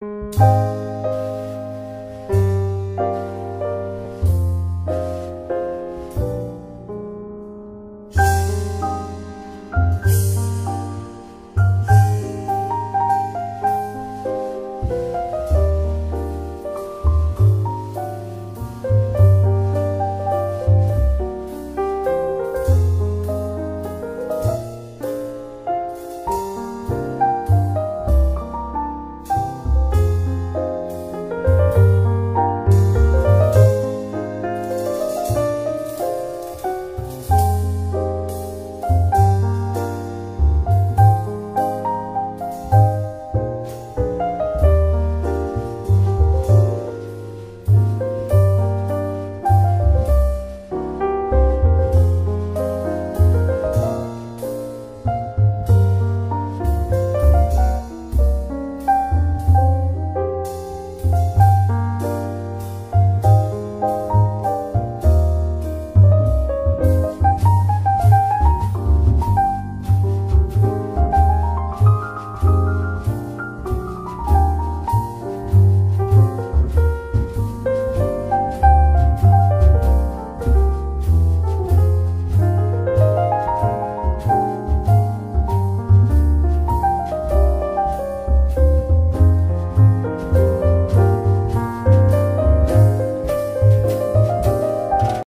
Música